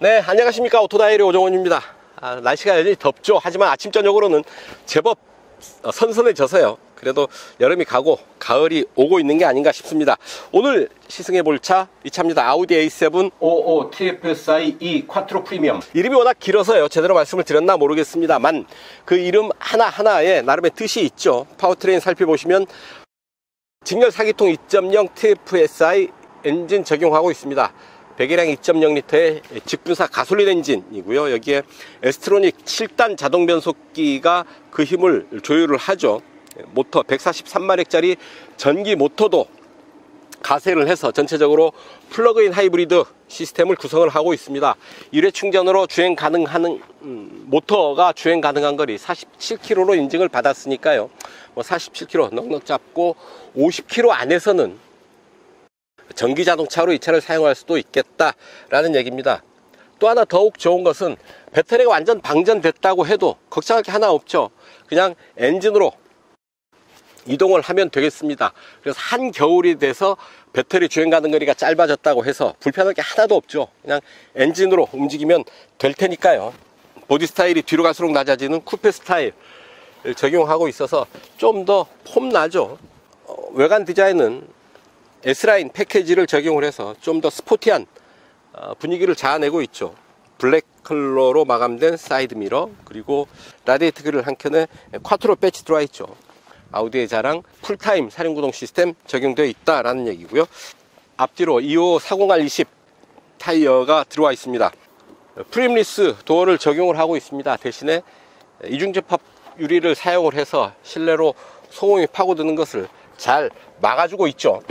네 안녕하십니까. 오토다이어리 오종훈입니다. 아, 날씨가 여전히 덥죠. 하지만 아침 저녁으로는 제법 어, 선선해져서요. 그래도 여름이 가고 가을이 오고 있는 게 아닌가 싶습니다. 오늘 시승해 볼 차 이 차입니다. 아우디 A7 55 TFSI E 콰트로 프리미엄. 이름이 워낙 길어서요. 제대로 말씀을 드렸나 모르겠습니다만 그 이름 하나하나에 나름의 뜻이 있죠. powertrain 살펴보시면 직렬 사기통 2.0 TFSI 엔진 적용하고 있습니다 배기량 2.0리터의 직분사 가솔린 엔진이고요. 여기에 S tronic 7단 자동 변속기가 그 힘을 조율을 하죠. 모터 143마력짜리 전기 모터도 가세를 해서 전체적으로 플러그인 하이브리드 시스템을 구성을 하고 있습니다. 1회 충전으로 주행 가능한 음, 모터가 주행 가능한 거리 47km로 인증을 받았으니까요. 뭐 47km 넉넉 잡고 50km 안에서는 전기 자동차로 이 차를 사용할 수도 있겠다라는 얘기입니다. 또 하나 더욱 좋은 것은 배터리가 완전 방전됐다고 해도 걱정할 게 하나 없죠. 그냥 엔진으로 이동을 하면 되겠습니다. 그래서 한겨울이 돼서 배터리 주행 가는 거리가 짧아졌다고 해서 불편할 게 하나도 없죠. 그냥 엔진으로 움직이면 될 테니까요. 보디 스타일이 뒤로 갈수록 낮아지는 쿠페 스타일 적용하고 있어서 좀 더 폼 나죠. 어, 외관 디자인은 S line 패키지를 적용을 해서 좀 더 스포티한 어, 분위기를 자아내고 있죠. 블랙 컬러로 마감된 사이드 미러 그리고 라디에이터 그릴 한 켠에 quattro 배지 들어와 있죠. 아우디의 자랑 풀타임 사륜구동 시스템 적용되어 있다라는 얘기고요. 앞뒤로 255 40R20 타이어가 들어와 있습니다. frameless 도어를 적용을 하고 있습니다. 대신에 이중접합 유리를 사용을 해서 실내로 소음이 파고드는 것을 잘 막아주고 있죠.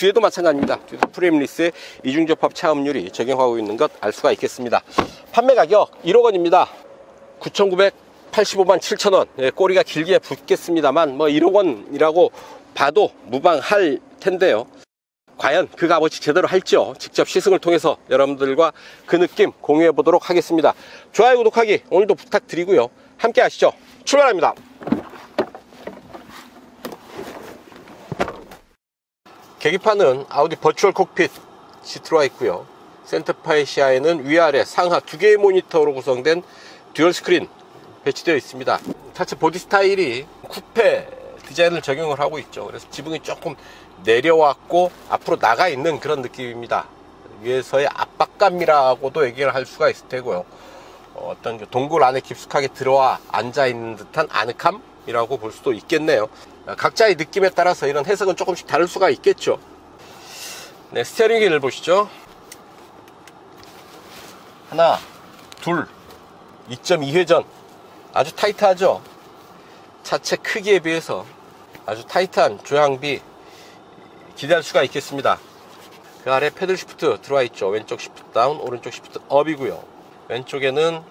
뒤에도 마찬가지입니다. 뒤에도 frameless에 이중접합 차음유리 적용하고 있는 것 알 수가 있겠습니다. 판매 가격 1억 원입니다. 9,985만 7천 원. 예, 꼬리가 길게 붙겠습니다만 뭐 1억 원이라고 봐도 무방할 텐데요. 과연 그 값어치 제대로 할지요. 직접 시승을 통해서 여러분들과 그 느낌 공유해 보도록 하겠습니다. 좋아요, 구독하기 오늘도 부탁드리고요. 함께 하시죠. 출발합니다. 계기판은 아우디 virtual cockpit 들어와 있고요. center fascia에는 위아래 상하 두 개의 모니터로 구성된 dual 스크린 배치되어 있습니다. 자체 보디 스타일이 쿠페 디자인을 적용을 하고 있죠. 그래서 지붕이 조금 내려왔고 앞으로 나가 있는 그런 느낌입니다. 위에서의 압박감이라고도 얘기를 할 수가 있을 테고요. 어떤 동굴 안에 깊숙하게 들어와 앉아 있는 듯한 아늑함 이라고 볼 수도 있겠네요. 각자의 느낌에 따라서 이런 해석은 조금씩 다를 수가 있겠죠. 네 휠을 보시죠. 하나 둘 2.2회전. 아주 타이트하죠? 차체 크기에 비해서 아주 타이트한 조향비 기대할 수가 있겠습니다. 그 아래 paddle shift 들어와 있죠. 왼쪽 shift down 오른쪽 shift up이고요. 왼쪽에는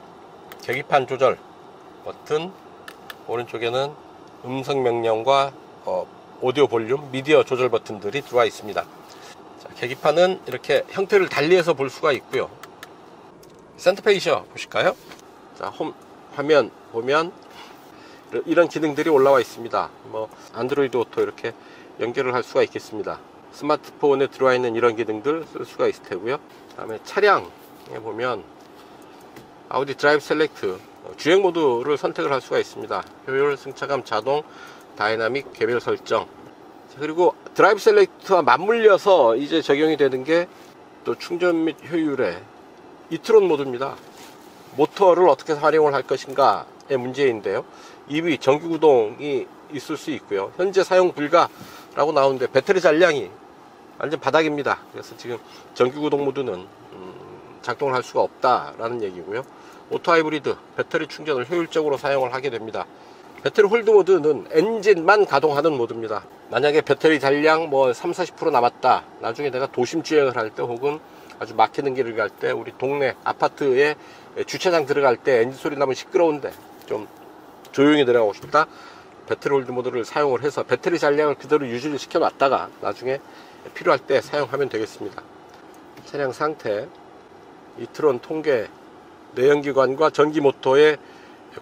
계기판 조절 버튼 오른쪽에는 음성 명령과 어, 오디오 볼륨, 미디어 조절 버튼들이 들어와 있습니다. 자, 계기판은 이렇게 형태를 달리해서 볼 수가 있고요. center fascia 보실까요? 자, 홈 화면 보면 이런 기능들이 올라와 있습니다. 뭐 Android Auto 이렇게 연결을 할 수가 있겠습니다. 스마트폰에 들어와 있는 이런 기능들 쓸 수가 있을 테고요. 다음에 차량에 보면 아우디 drive select 주행 모드를 선택을 할 수가 있습니다. 효율, 승차감, 자동, 다이나믹, 개별 설정. 그리고 drive select와 맞물려서 이제 적용이 되는 게 또 충전 및 효율의 e-tron 모드입니다. 모터를 어떻게 활용을 할 것인가의 문제인데요. EV 전기 구동이 있을 수 있고요. 현재 사용 불가라고 나오는데 배터리 잔량이 완전 바닥입니다. 그래서 지금 전기 구동 모드는 음, 작동을 할 수가 없다라는 얘기고요. auto 하이브리드 배터리 충전을 효율적으로 사용을 하게 됩니다. 배터리 hold 모드는 엔진만 가동하는 모드입니다. 만약에 배터리 잔량 뭐 3, 40% 남았다. 나중에 내가 도심 주행을 할 때 혹은 아주 막히는 길을 갈 때 우리 동네 아파트에 주차장 들어갈 때 엔진 소리 나면 시끄러운데 좀 조용히 들어가고 싶다. 배터리 hold 모드를 사용을 해서 배터리 잔량을 그대로 유지를 시켜 놨다가 나중에 필요할 때 사용하면 되겠습니다. 차량 상태 e-tron 통계 내연기관과 전기모터의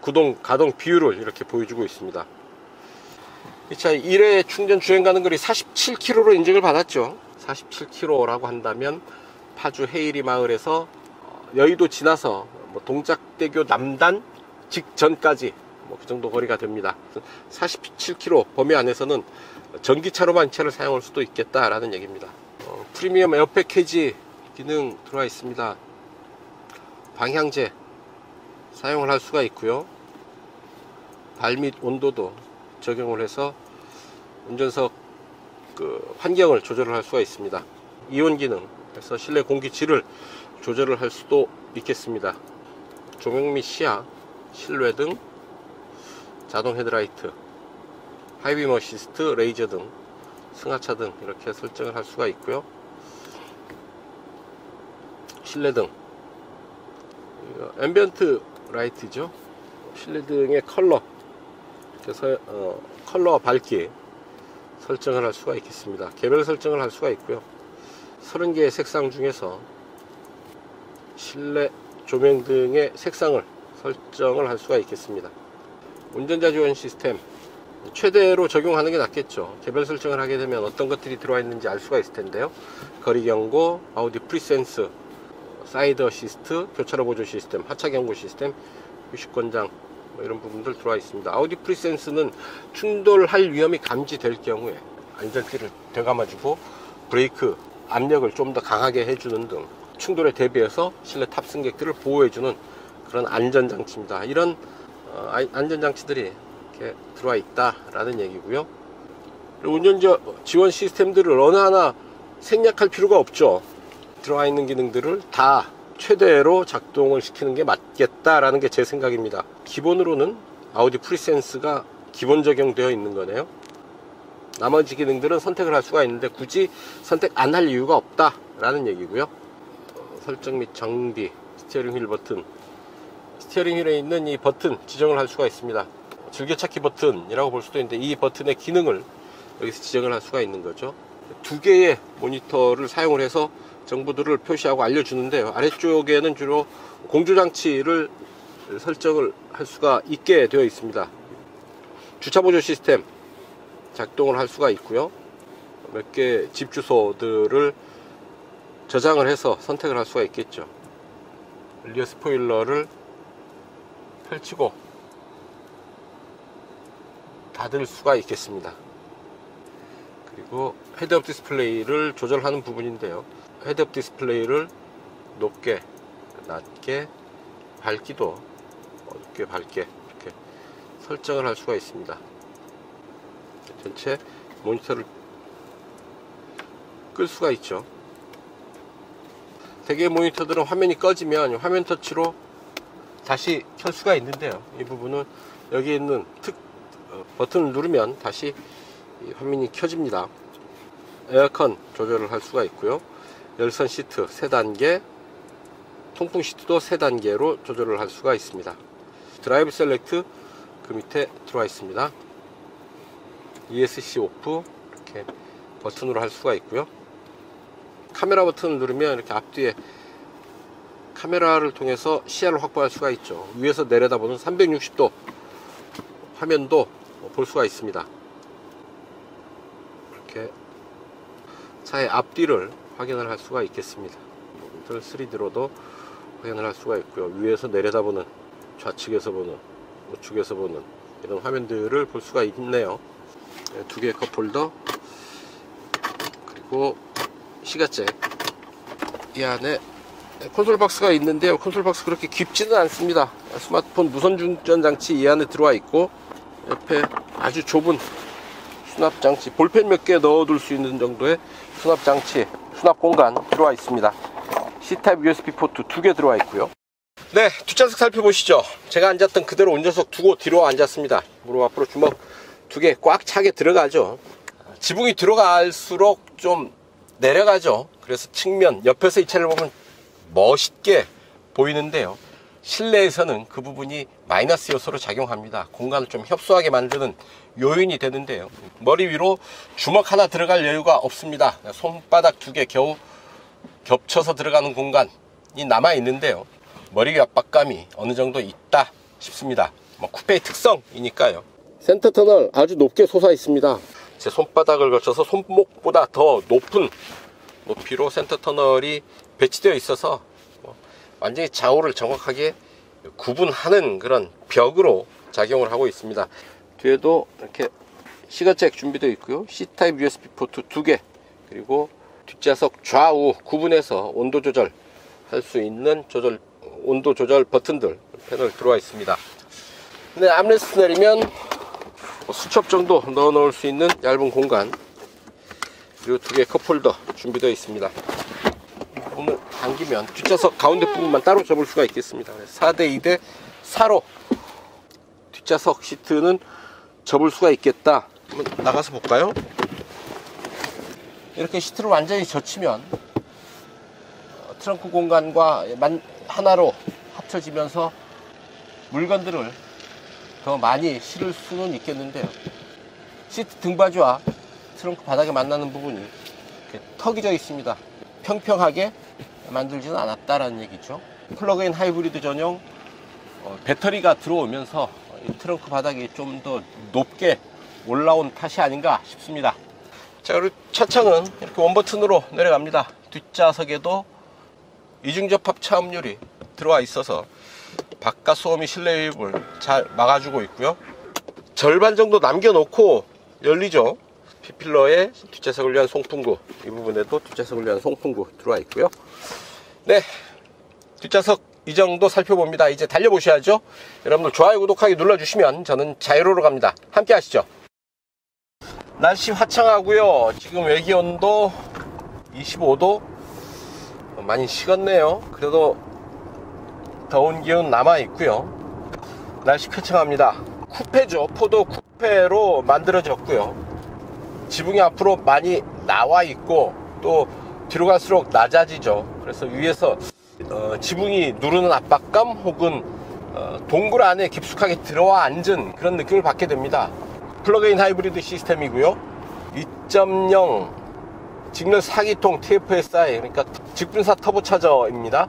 구동 가동 비율을 이렇게 보여주고 있습니다 이 차 1회 충전 주행 가는 거리 47km로 인증을 받았죠 47km라고 한다면 파주 헤이리 마을에서 여의도 지나서 뭐 동작대교 남단 직전까지 뭐 그 정도 거리가 됩니다. 47km 범위 안에서는 전기차로만 이 차를 사용할 수도 있겠다라는 얘기입니다. 어, 프리미엄 에어 패키지 기능 들어와 있습니다. 방향제 사용을 할 수가 있고요. 발밑 온도도 적용을 해서 운전석 그 환경을 조절을 할 수가 있습니다. 이온 기능 그래서 실내 공기질을 조절을 할 수도 있겠습니다. 조명 및 시야, 실외 등, 자동 헤드라이트, high beam assist, 레이저 등, 승하차 등 이렇게 설정을 할 수가 있고요. 실내 등, ambient light죠. 실내 등의 컬러, 그래서 어, 컬러 밝기 설정을 할 수가 있겠습니다. 개별 설정을 할 수가 있고요. 30개의 색상 중에서 실내 조명 등의 색상을 설정을 할 수가 있겠습니다. 운전자 지원 시스템 최대로 적용하는 게 낫겠죠. 개별 설정을 하게 되면 어떤 것들이 들어와 있는지 알 수가 있을 텐데요. 거리 경고, 아우디 pre sense, side assist, 교차로 보조 시스템, 하차 경고 시스템, 휴식 권장 뭐 이런 부분들 들어와 있습니다. 아우디 pre sense는 충돌할 위험이 감지될 경우에 안전띠를 되감아주고 브레이크 압력을 좀 더 강하게 해주는 등 충돌에 대비해서 실내 탑승객들을 보호해주는 그런 안전장치입니다. 이런 어, 아- 안전장치들이 이렇게 들어와 있다라는 얘기고요. 운전자 지원 시스템들을 어느 하나 생략할 필요가 없죠. 들어와 있는 기능들을 다 최대로 작동을 시키는 게 맞겠다라는 게 제 생각입니다. 기본으로는 아우디 pre sense가 기본 적용되어 있는 거네요. 나머지 기능들은 선택을 할 수가 있는데 굳이 선택 안 할 이유가 없다라는 얘기고요. 어, 설정 및 정비, steering wheel 버튼. steering wheel에 있는 이 버튼 지정을 할 수가 있습니다. 즐겨찾기 버튼이라고 볼 수도 있는데 이 버튼의 기능을 여기서 지정을 할 수가 있는 거죠. 두 개의 모니터를 사용을 해서 정보들을 표시하고 알려주는데요. 아래쪽에는 주로 공조장치를 설정을 할 수가 있게 되어 있습니다. 주차 보조 시스템 작동을 할 수가 있고요. 몇 개 집 주소들을 저장을 해서 선택을 할 수가 있겠죠. rear 스포일러를 펼치고 닫을 수가 있겠습니다. 그리고 head-up display를 조절하는 부분인데요. head-up display를 높게, 낮게, 밝기도 어둡게, 밝게 이렇게 설정을 할 수가 있습니다. 전체 모니터를 끌 수가 있죠. 대개 모니터들은 화면이 꺼지면 화면 터치로 다시 켤 수가 있는데요. 이 부분은 여기 있는 특 어, 버튼을 누르면 다시 이 화면이 켜집니다. 에어컨 조절을 할 수가 있고요. 열선 시트 3단계, 통풍 시트도 3단계로 조절을 할 수가 있습니다. drive select 그 밑에 들어와 있습니다. ESC 오프 이렇게 버튼으로 할 수가 있고요. 카메라 버튼을 누르면 이렇게 앞뒤에 카메라를 통해서 시야를 확보할 수가 있죠. 위에서 내려다보는 360도 화면도 볼 수가 있습니다. 이렇게 차의 앞뒤를 확인을 할 수가 있겠습니다. 부분들 3D로도 확인을 할 수가 있고요. 위에서 내려다보는 좌측에서 보는 우측에서 보는 이런 화면들을 볼 수가 있네요. 네, 두 개의 컵 홀더 그리고 시가잭 이 안에 콘솔 박스가 있는데요. 콘솔 박스 그렇게 깊지는 않습니다. 스마트폰 무선 충전 장치 이 안에 들어와 있고 옆에 아주 좁은 수납 장치 볼펜 몇 개 넣어둘 수 있는 정도의 수납 장치 수납 공간 들어와 있습니다. C타입 USB 포트 두 개 들어와 있고요. 네, 뒷좌석 살펴보시죠. 제가 앉았던 그대로 운전석 두고 뒤로 앉았습니다. 무릎 앞으로 주먹 두 개 꽉 차게 들어가죠. 지붕이 들어갈수록 좀 내려가죠. 그래서 측면 옆에서 이 차를 보면 멋있게 보이는데요. 실내에서는 그 부분이 마이너스 요소로 작용합니다. 공간을 좀 협소하게 만드는 요인이 되는데요. 머리 위로 주먹 하나 들어갈 여유가 없습니다. 손바닥 두 개 겨우 겹쳐서 들어가는 공간이 남아 있는데요. 머리 위 압박감이 어느 정도 있다 싶습니다. 뭐 쿠페의 특성이니까요. 센터 터널 아주 높게 솟아 있습니다. 제 손바닥을 거쳐서 손목보다 더 높은 높이로 센터 터널이 배치되어 있어서 뭐 완전히 좌우를 정확하게 구분하는 그런 벽으로 작용을 하고 있습니다. 뒤에도 이렇게 시가잭 준비되어 있고요. C타입 USB 포트 두 개, 그리고 뒷좌석 좌우 구분해서 온도 조절 할 수 있는 조절 온도 조절 버튼들 패널 들어와 있습니다. 근데 armrest 내리면 뭐 수첩 정도 넣어 놓을 수 있는 얇은 공간 그리고 두 개의 컵홀더 준비되어 있습니다. 문을 당기면 뒷좌석 가운데 부분만 따로 접을 수가 있겠습니다. 4대 2대 4로 뒷좌석 시트는 접을 수가 있겠다. 한번 나가서 볼까요? 이렇게 시트를 완전히 젖히면 어, 트렁크 공간과 만- 하나로 합쳐지면서 물건들을 더 많이 실을 수는 있겠는데요. 시트 등받이와 트렁크 바닥에 만나는 부분이 이렇게 턱이 져 있습니다. 평평하게 만들지는 않았다라는 얘기죠. 플러그인 하이브리드 전용 어, 배터리가 들어오면서 트렁크 바닥이 좀 더 높게 올라온 탓이 아닌가 싶습니다. 자, 그리고 차창은 이렇게 원버튼으로 내려갑니다. 뒷좌석에도 이중접합 차음률이 들어와 있어서 바깥 소음이 실내 유입을 잘 막아주고 있고요. 절반 정도 남겨놓고 열리죠. 피필러에 뒷좌석을 위한 송풍구 이 부분에도 뒷좌석을 위한 송풍구 들어와 있고요. 네, 뒷좌석 이 정도 살펴봅니다. 이제 달려보셔야죠. 여러분들 좋아요, 구독하기 눌러주시면 저는 자유로로 갑니다. 함께 하시죠. 날씨 화창하고요. 지금 외기 온도 25도 많이 식었네요. 그래도 더운 기운 남아 있고요. 날씨 쾌청합니다. 쿠페죠. 포도 쿠페로 만들어졌고요. 지붕이 앞으로 많이 나와 있고 또 뒤로 갈수록 낮아지죠. 그래서 위에서 어, 지붕이 누르는 압박감 혹은 어, 동굴 안에 깊숙하게 들어와 앉은 그런 느낌을 받게 됩니다. 플러그인 하이브리드 시스템이고요. 2.0 직렬 4기통 TFSI 그러니까 직분사 터보차저입니다.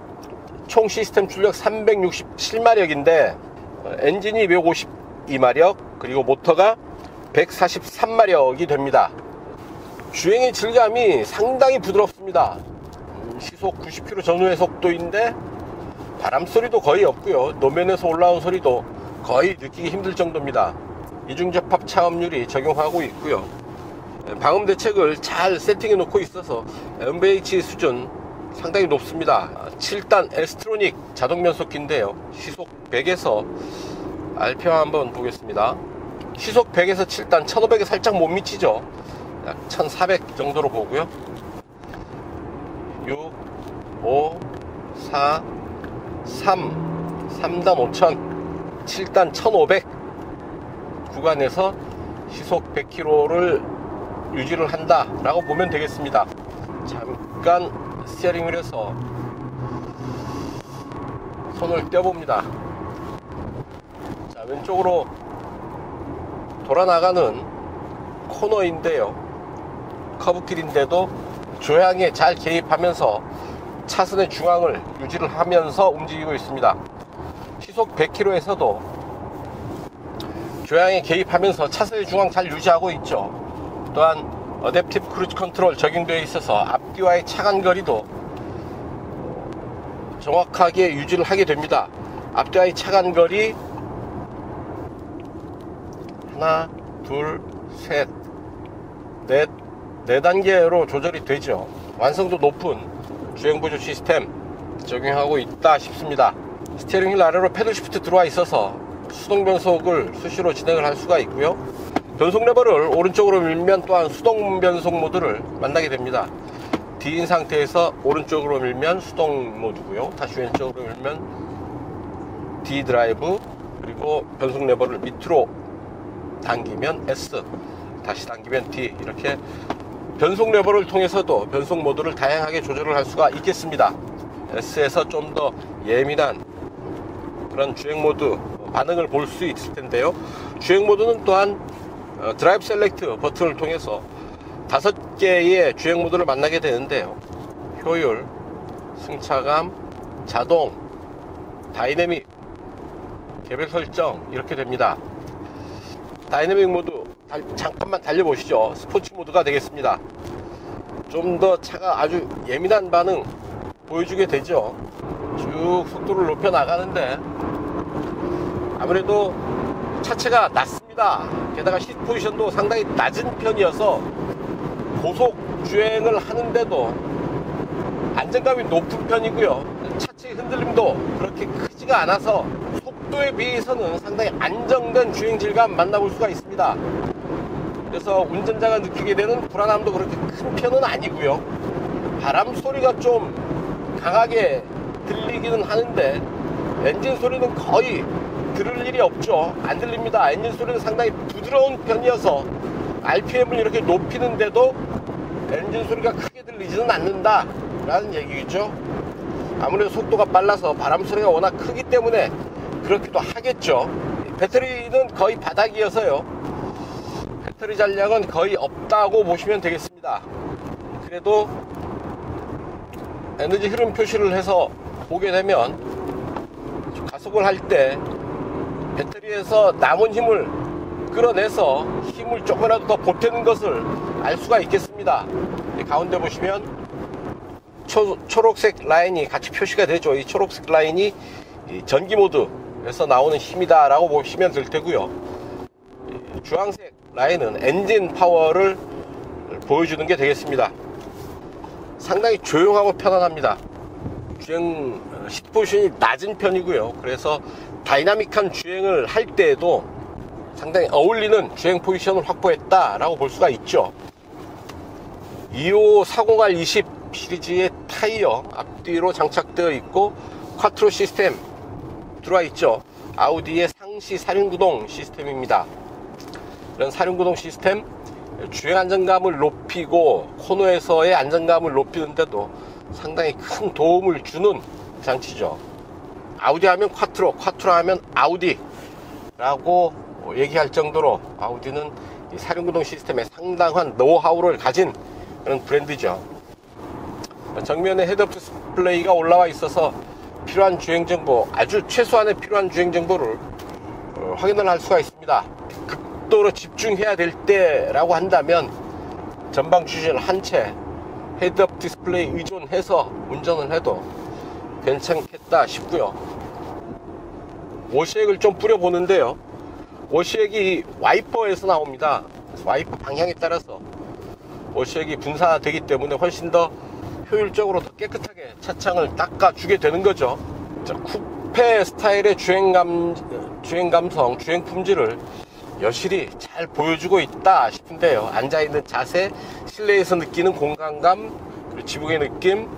총 시스템 출력 367마력인데 어, 엔진이 152마력 그리고 모터가 143마력이 됩니다. 주행의 질감이 상당히 부드럽습니다. 음, 시속 90km 전후의 속도인데 바람 소리도 거의 없고요. 노면에서 올라온 소리도 거의 느끼기 힘들 정도입니다. 이중접합 차음률이 적용하고 있고요. 방음 대책을 잘 세팅해 놓고 있어서 MVH 수준 상당히 높습니다. 7단 에스트로닉 자동 변속기인데요. 시속 100에서 RPM 한번 보겠습니다. 시속 100에서 7단 1500에 살짝 못 미치죠. 약 1400 정도로 보고요. 6, 5, 4, 3, 3단 5000, 7단 1500 구간에서 시속 100km를 유지를 한다 라고 보면 되겠습니다. 잠깐 steering wheel에서 손을 떼어봅니다. 자, 왼쪽으로 돌아 나가는 코너인데요. 커브길인데도 조향에 잘 개입하면서 차선의 중앙을 유지를 하면서 움직이고 있습니다. 시속 100km에서도 조향에 개입하면서 차선의 중앙 잘 유지하고 있죠. 또한 adaptive cruise control 적용되어 있어서 앞뒤와의 차간 거리도 정확하게 유지를 하게 됩니다. 앞뒤와의 차간 거리 하나, 둘, 셋, 넷, 네 단계로 조절이 되죠. 완성도 높은 주행 보조 시스템 적용하고 있다 싶습니다. steering wheel 아래로 paddle shift 들어와 있어서 수동 변속을 수시로 진행을 할 수가 있고요. 변속 레버를 오른쪽으로 밀면 또한 수동 변속 모드를 만나게 됩니다. D인 상태에서 오른쪽으로 밀면 수동 모드고요. 다시 왼쪽으로 밀면 D drive 그리고 변속 레버를 밑으로 당기면 S 다시 당기면 D 이렇게 변속 레버를 통해서도 변속 모드를 다양하게 조절을 할 수가 있겠습니다. S에서 좀 더 예민한 그런 주행 모드 반응을 볼 수 있을 텐데요. 주행 모드는 또한 어, drive select 버튼을 통해서 다섯 개의 주행 모드를 만나게 되는데요. 효율, 승차감, 자동, 다이내믹, 개별 설정 이렇게 됩니다. 다이내믹 모드 달- 잠깐만 달려보시죠. 스포츠 모드가 되겠습니다. 좀 더 차가 아주 예민한 반응 보여주게 되죠. 쭉쭉 속도를 높여 나가는데 아무래도 차체가 낮습니다. 게다가 시트 포지션도 상당히 낮은 편이어서 고속 주행을 하는데도 안정감이 높은 편이고요. 차체 흔들림도 그렇게 크지가 않아서 속도에 비해서는 상당히 안정된 주행 질감 만나볼 수가 있습니다. 그래서 운전자가 느끼게 되는 불안함도 그렇게 큰 편은 아니고요. 바람 소리가 좀 강하게 들리기는 하는데 엔진 소리는 거의 들을 일이 없죠. 안 들립니다. 엔진 소리는 상당히 부드러운 편이어서 RPM을 이렇게 높이는데도 엔진 소리가 크게 들리지는 않는다 라는 얘기겠죠. 아무래도 속도가 빨라서 바람 소리가 워낙 크기 때문에 그렇기도 하겠죠. 배터리는 거의 바닥이어서요. 배터리 잔량은 거의 없다고 보시면 되겠습니다. 그래도 에너지 흐름 표시를 해서 보게 되면 가속을 할 때 배터리에서 남은 힘을 끌어내서 힘을 조금이라도 더 보태는 것을 알 수가 있겠습니다. 가운데 보시면 초, 초록색 라인이 같이 표시가 되죠. 이 초록색 라인이 전기 모드 에서 나오는 힘이다 라고 보시면 될 테고요. 주황색 라인은 엔진 파워를 보여주는 게 되겠습니다. 상당히 조용하고 편안합니다. 주행 시트 포지션이 낮은 편이고요. 그래서 다이나믹한 주행을 할 때에도 상당히 어울리는 주행 포지션을 확보했다라고 볼 수가 있죠. 2540R 20 시리즈의 타이어 앞뒤로 장착되어 있고 콰트로 시스템 들어와 있죠. 아우디의 상시 사륜구동 시스템입니다. 이런 사륜구동 시스템 주행 안정감을 높이고 코너에서의 안정감을 높이는데도 상당히 큰 도움을 주는 장치죠. 아우디 하면 쿼트로, 쿼트로 하면 아우디 라고 얘기할 정도로 아우디는 사륜구동 시스템에 상당한 노하우를 가진 그런 브랜드죠. 정면에 헤드업 디스플레이가 올라와 있어서 필요한 주행 정보, 아주 최소한의 필요한 주행 정보를 어, 확인을 할 수가 있습니다. 극도로 집중해야 될 때라고 한다면 전방 주시를 한채 헤드업 디스플레이 의존해서 운전을 해도 괜찮겠다 싶고요. 워시액을 좀 뿌려보는데요. 워시액이 와이퍼에서 나옵니다. 와이퍼 방향에 따라서 워시액이 분사되기 때문에 훨씬 더 효율적으로 더 깨끗하게 차창을 닦아주게 되는 거죠. 자, 쿠페 스타일의 주행감, 주행감성, 주행 품질을 여실히 잘 보여주고 있다 싶은데요. 앉아있는 자세, 실내에서 느끼는 공간감, 그리고 지붕의 느낌,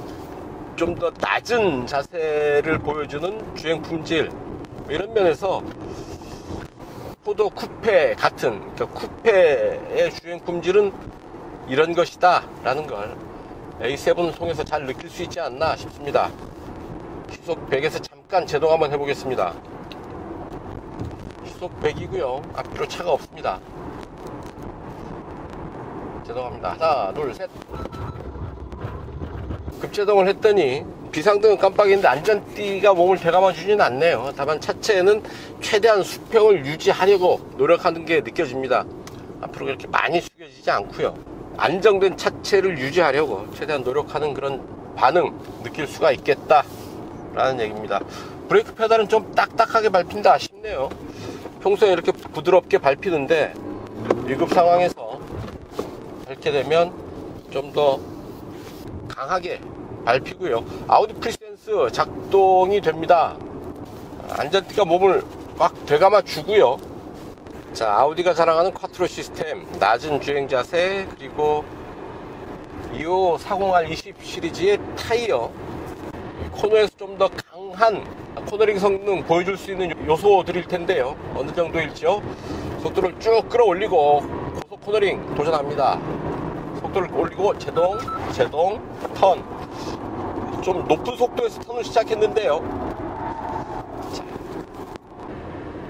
좀 더 낮은 자세를 보여주는 주행 품질, 이런 면에서 포도 쿠페 같은, 그러니까 쿠페의 주행 품질은 이런 것이다 라는 걸 A7을 통해서 잘 느낄 수 있지 않나 싶습니다. 시속 100에서 잠깐 제동 한번 해보겠습니다. 시속 100이고요. 앞뒤로 차가 없습니다. 제동합니다. 하나, 둘, 셋. 급제동을 했더니 비상등은 깜빡이는데 안전띠가 몸을 되감아 주지는 않네요. 다만 차체에는 최대한 수평을 유지하려고 노력하는 게 느껴집니다. 앞으로 그렇게 많이 숙여지지 않고요. 안정된 차체를 유지하려고 최대한 노력하는 그런 반응 느낄 수가 있겠다 라는 얘기입니다. 브레이크 페달은 좀 딱딱하게 밟힌다 싶네요. 평소에 이렇게 부드럽게 밟히는데 위급 상황에서 밟게 되면 좀 더 강하게 밟히고요. 아우디 pre sense 작동이 됩니다. 안전띠가 몸을 막 되감아 주고요 자 아우디가 자랑하는 쿼트로 시스템 낮은 주행 자세 그리고 2호 40R 20 시리즈의 타이어. 코너에서 좀 더 강한 코너링 성능 보여줄 수 있는 요소들일 텐데요. 어느 정도일지요? 속도를 쭉 끌어올리고 고속 코너링 도전합니다. 속도를 올리고 제동 제동 턴 좀 높은 속도에서 턴을 시작했는데요. 자,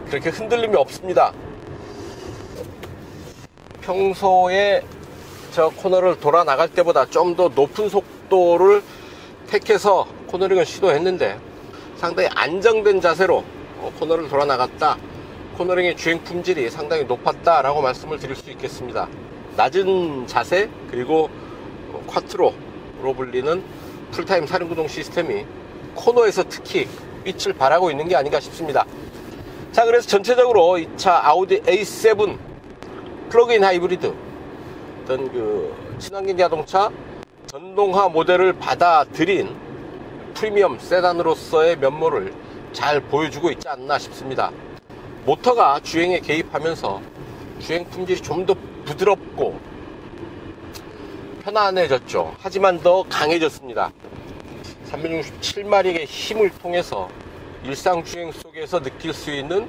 그렇게 흔들림이 없습니다 평소에 저 코너를 돌아 나갈 때보다 좀 더 높은 속도를 택해서 코너링을 시도했는데 상당히 안정된 자세로 코너를 돌아 나갔다. 코너링의 주행 품질이 상당히 높았다 라고 말씀을 드릴 수 있겠습니다. 낮은 자세 그리고 quattro로 불리는 풀타임 사륜구동 시스템이 코너에서 특히 빛을 발하고 있는 게 아닌가 싶습니다. 자, 그래서 전체적으로 이 차 아우디 A7 플러그인 하이브리드 어떤 그 친환경 자동차 전동화 모델을 받아들인 프리미엄 세단으로서의 면모를 잘 보여주고 있지 않나 싶습니다. 모터가 주행에 개입하면서 주행 품질이 좀 더 부드럽고 편안해졌죠. 하지만 더 강해졌습니다. 367마력의 힘을 통해서 일상 주행 속에서 느낄 수 있는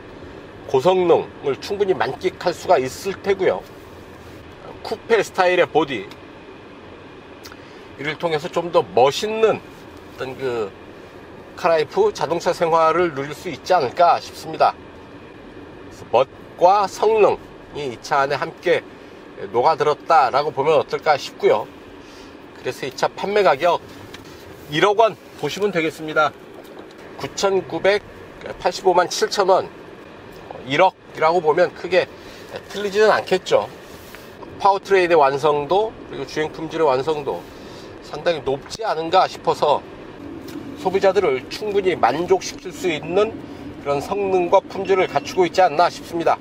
고성능을 충분히 만끽할 수가 있을 테고요. 쿠페 스타일의 보디 이를 통해서 좀 더 멋있는 어떤 그 카라이프 자동차 생활을 누릴 수 있지 않을까 싶습니다. 멋과 성능이 이 차 안에 함께 녹아들었다라고 보면 어떨까 싶고요. 그래서 이 차 판매 가격 1억 원 보시면 되겠습니다. 9,985만 7천 원 1억이라고 보면 크게 틀리지는 않겠죠. 파워트레인의 완성도 그리고 주행 품질의 완성도 상당히 높지 않은가 싶어서 소비자들을 충분히 만족시킬 수 있는 그런 성능과 품질을 갖추고 있지 않나 싶습니다.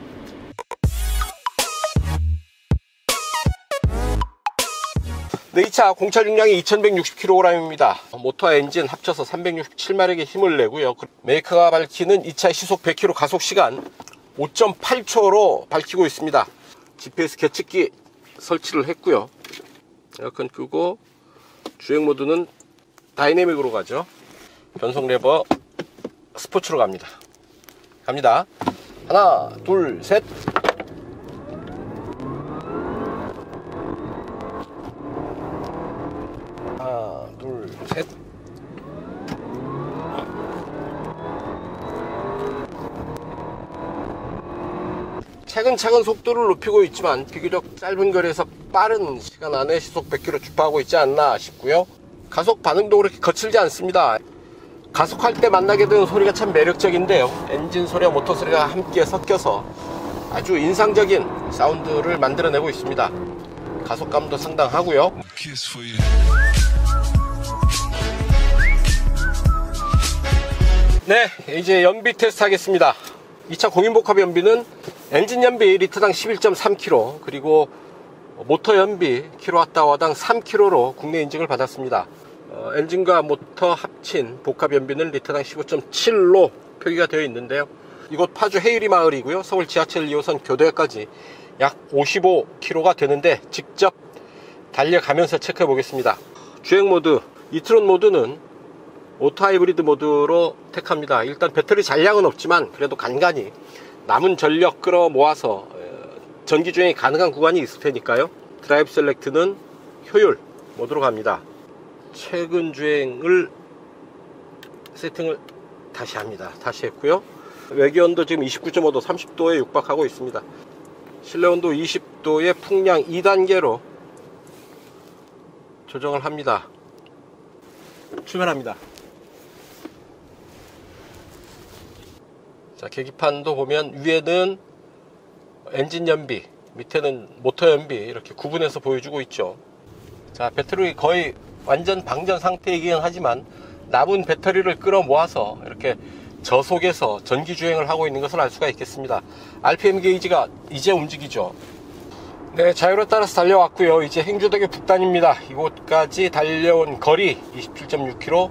네, 이 차 공차 중량이 2160kg입니다. 모터와 엔진 합쳐서 367마력의 힘을 내고요. 그 메이커가 밝히는 이 차의 시속 100km 가속 시간 5.8초로 밝히고 있습니다. GPS 계측기 설치를 했고요. 에어컨 끄고 주행 모드는 다이내믹으로 가죠. 변속 레버 스포츠로 갑니다. 갑니다. 하나, 둘, 셋. 하나, 둘, 셋. 차근차근 속도를 높이고 있지만 비교적 짧은 거리에서 빠른 시간 안에 시속 100km 주파하고 있지 않나 싶고요. 가속 반응도 그렇게 거칠지 않습니다. 가속할 때 만나게 되는 소리가 참 매력적인데요. 엔진 소리와 모터 소리가 함께 섞여서 아주 인상적인 사운드를 만들어내고 있습니다. 가속감도 상당하고요. 네, 이제 연비 테스트 하겠습니다. 2차 공인복합 연비는 엔진 연비 리터당 11.3km 그리고 모터 연비 킬로와트아워당 3km로 국내 인증을 받았습니다. 어, 엔진과 모터 합친 복합 연비는 리터당 15.7로 표기가 되어 있는데요. 이곳 파주 헤이리 마을이고요. 서울 지하철 2호선 교대까지 약 55km가 되는데 직접 달려가면서 체크해 보겠습니다. 주행 모드, e-tron 모드는 오토 하이브리드 모드로 택합니다. 일단 배터리 잔량은 없지만 그래도 간간히 남은 전력 끌어 모아서 전기 주행이 가능한 구간이 있을 테니까요. drive select는 효율 모드로 갑니다. 최근 주행을 세팅을 다시 합니다. 다시 했고요. 외기 온도 지금 29.5도, 30도에 육박하고 있습니다. 실내 온도 20도에 풍량 2단계로 조정을 합니다. 출발합니다. 자, 계기판도 보면 위에는 엔진 연비, 밑에는 모터 연비 이렇게 구분해서 보여주고 있죠. 자, 배터리 거의 완전 방전 상태이긴 하지만 남은 배터리를 끌어 모아서 이렇게 저속에서 전기 주행을 하고 있는 것을 알 수가 있겠습니다. RPM 게이지가 이제 움직이죠. 네, 자유로 따라서 달려왔고요. 이제 행주덕의 북단입니다. 이곳까지 달려온 거리 27.6km,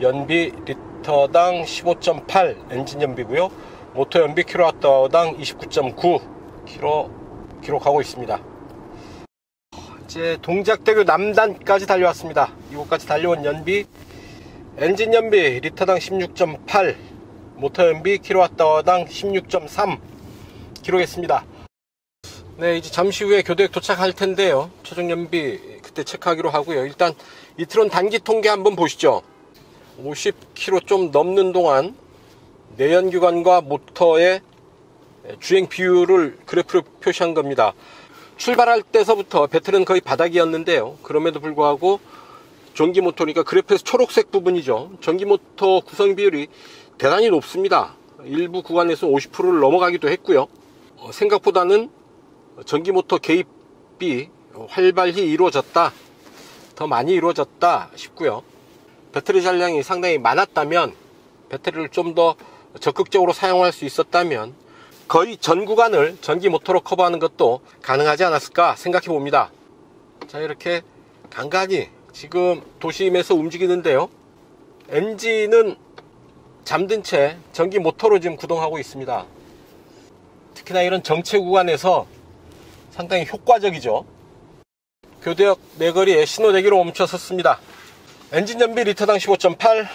연비 리터 당 15.8 엔진 연비고요. 모터 연비 킬로와트당 29.9 km 기록하고 있습니다. 이제 동작대교 남단까지 달려왔습니다. 이곳까지 달려온 연비 엔진 연비 리터당 16.8 모터 연비 킬로와트당 16.3 기록했습니다. 네 이제 잠시 후에 교대역 도착할 텐데요. 최종 연비 그때 체크하기로 하고요. 일단 이트론 단기 통계 한번 보시죠. 50km 좀 넘는 동안 내연기관과 모터의 주행 비율을 그래프로 표시한 겁니다. 출발할 때서부터 배터리는 거의 바닥이었는데요. 그럼에도 불구하고 전기 모터니까 그래프에서 초록색 부분이죠. 전기 모터 구성 비율이 대단히 높습니다. 일부 구간에서 50%를 넘어가기도 했고요. 어, 생각보다는 전기 모터 개입이 활발히 이루어졌다. 더 많이 이루어졌다 싶고요. 배터리 잔량이 상당히 많았다면 배터리를 좀 더 적극적으로 사용할 수 있었다면 거의 전 구간을 전기 모터로 커버하는 것도 가능하지 않았을까 생각해 봅니다. 자, 이렇게 간간히 지금 도심에서 움직이는데요. 엔진은 잠든 채 전기 모터로 지금 구동하고 있습니다. 특히나 이런 정체 구간에서 상당히 효과적이죠. 교대역 내거리에 신호대기로 멈춰섰습니다. 엔진 연비 리터당 15.8,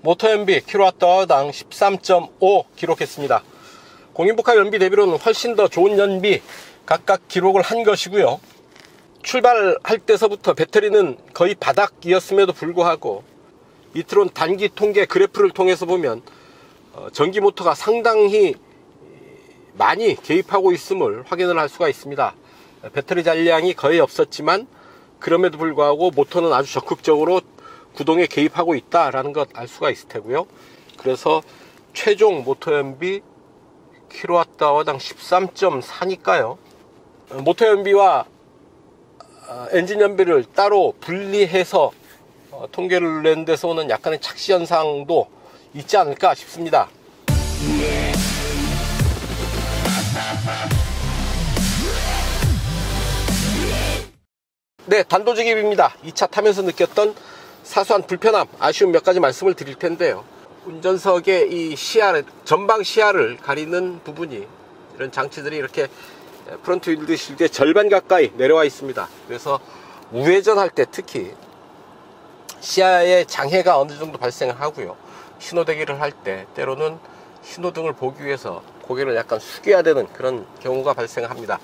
모터 연비 킬로와트당 13.5 기록했습니다. 공인복합 연비 대비로는 훨씬 더 좋은 연비 각각 기록을 한 것이고요. 출발할 때서부터 배터리는 거의 바닥이었음에도 불구하고 이트론 단기 통계 그래프를 통해서 보면 어, 전기 모터가 상당히 많이 개입하고 있음을 확인을 할 수가 있습니다. 배터리 잔량이 거의 없었지만 그럼에도 불구하고 모터는 아주 적극적으로 구동에 개입하고 있다라는 것 알 수가 있을 테고요. 그래서 최종 모터 연비 킬로와트아워당 13.4니까요. 모터 연비와 어, 엔진 연비를 따로 분리해서 어, 통계를 낸 데서 오는 약간의 착시 현상도 있지 않을까 싶습니다. 네, 단도직입입니다. 이 차 타면서 느꼈던 사소한 불편함, 아쉬움 몇 가지 말씀을 드릴 텐데요. 운전석의 이 시야를, 전방 시야를 가리는 부분이 이런 장치들이 이렇게 front windshield의 절반 가까이 내려와 있습니다. 그래서 우회전할 때 특히 시야에 장애가 어느 정도 발생을 하고요. 신호대기를 할 때 때로는 신호등을 보기 위해서 고개를 약간 숙여야 되는 그런 경우가 발생합니다.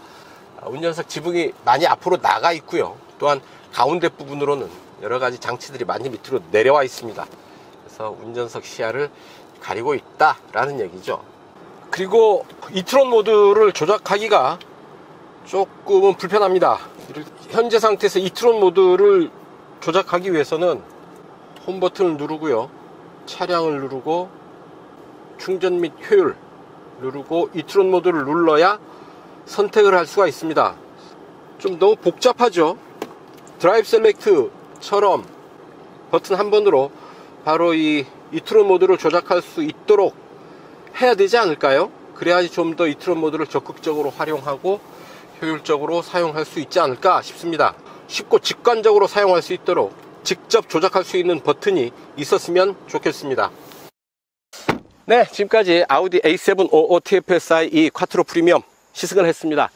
아, 운전석 지붕이 많이 앞으로 나가 있고요. 또한 가운데 부분으로는 여러 가지 장치들이 많이 밑으로 내려와 있습니다. 그래서 운전석 시야를 가리고 있다라는 얘기죠. 그리고 이트론 모드를 조작하기가 조금은 불편합니다. 현재 상태에서 e-tron 모드를 조작하기 위해서는 홈 버튼을 누르고요. 차량을 누르고 충전 및 효율 누르고 e-tron 모드를 눌러야 선택을 할 수가 있습니다. 좀 너무 복잡하죠? drive select처럼 버튼 한 번으로 바로 이 e-tron 모드를 조작할 수 있도록 해야 되지 않을까요? 그래야지 좀 더 이트론 모드를 적극적으로 활용하고 효율적으로 사용할 수 있지 않을까 싶습니다. 쉽고 직관적으로 사용할 수 있도록 직접 조작할 수 있는 버튼이 있었으면 좋겠습니다. 네, 지금까지 아우디 A7 55 TFSI 이 콰트로 프리미엄 시승을 했습니다.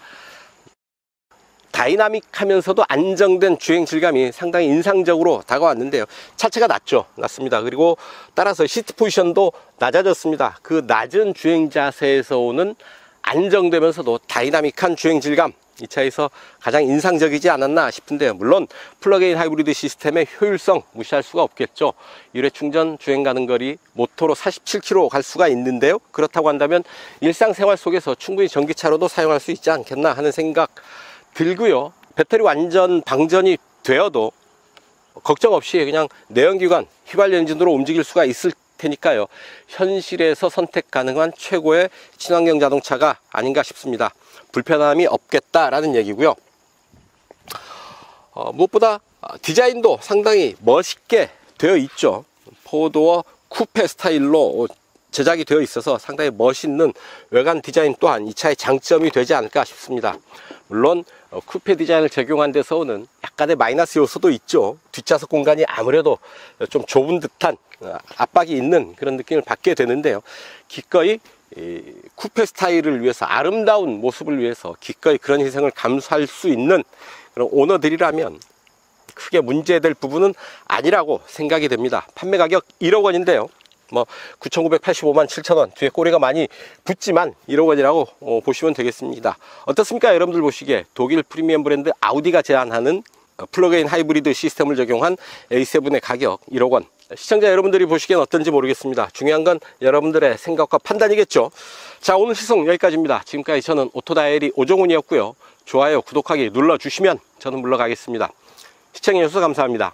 다이나믹하면서도 안정된 주행 질감이 상당히 인상적으로 다가왔는데요. 차체가 낮죠. 낮습니다. 그리고 따라서 시트 포지션도 낮아졌습니다. 그 낮은 주행 자세에서 오는 안정되면서도 다이나믹한 주행 질감 이 차에서 가장 인상적이지 않았나 싶은데요. 물론 플러그인 하이브리드 시스템의 효율성 무시할 수가 없겠죠. 1회 충전 주행 가능 거리 모터로 47km 갈 수가 있는데요. 그렇다고 한다면 일상생활 속에서 충분히 전기차로도 사용할 수 있지 않겠나 하는 생각 들고요. 배터리 완전 방전이 되어도 걱정 없이 그냥 내연기관 휘발유 엔진으로 움직일 수가 있을 테니까요. 현실에서 선택 가능한 최고의 친환경 자동차가 아닌가 싶습니다. 불편함이 없겠다라는 얘기고요. 어, 무엇보다 디자인도 상당히 멋있게 되어 있죠. 포도어 쿠페 스타일로 제작이 되어 있어서 상당히 멋있는 외관 디자인 또한 이 차의 장점이 되지 않을까 싶습니다. 물론 어, 쿠페 디자인을 적용한 데서 오는 약간의 마이너스 요소도 있죠. 뒷좌석 공간이 아무래도 좀 좁은 듯한 어, 압박이 있는 그런 느낌을 받게 되는데요. 기꺼이 쿠페 스타일을 위해서 아름다운 모습을 위해서 기꺼이 그런 희생을 감수할 수 있는 그런 오너들이라면 크게 문제될 부분은 아니라고 생각이 됩니다. 판매 가격 1억 원인데요. 뭐 9,985만 7천원 뒤에 꼬리가 많이 붙지만 1억 원이라고 어, 보시면 되겠습니다. 어떻습니까? 여러분들 보시기에 독일 프리미엄 브랜드 아우디가 제안하는 어, 플러그인 하이브리드 시스템을 적용한 A7의 가격 1억 원. 시청자 여러분들이 보시기엔 어떤지 모르겠습니다. 중요한 건 여러분들의 생각과 판단이겠죠. 자 오늘 시승 여기까지입니다. 지금까지 저는 오토다이어리 오종훈이었고요. 좋아요 구독하기 눌러주시면 저는 물러가겠습니다. 시청해주셔서 감사합니다